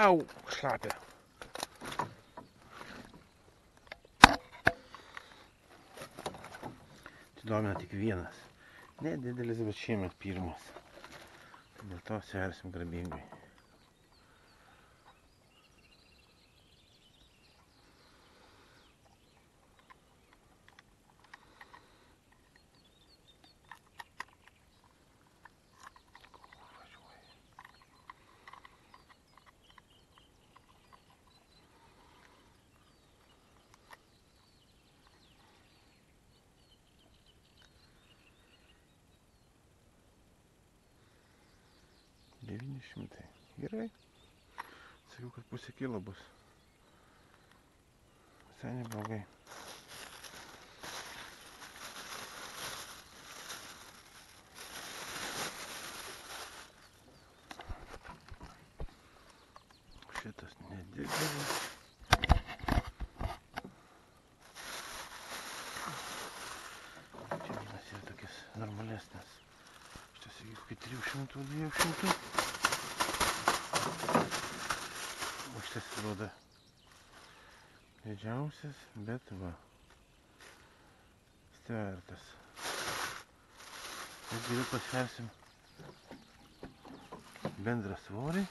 Au. Tai domina tik vienas. Nedidelis, bet šiemet pirmas. Dėl to sversim grabingai. Devyni šimtai. Gerai. Sakiau, kad pusė kilo bus. Visai neblogai. Šitas nedidelis. Normalesnis. Šitas kokį 300-200. O šitas rodo didžiausias, bet va. Stvertas. Mes geriau pasversim bendrą svorį.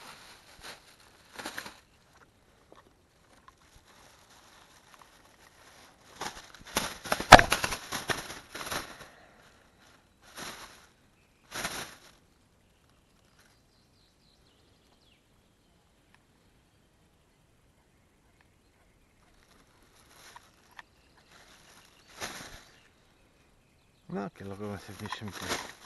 Na, kilogramas 700.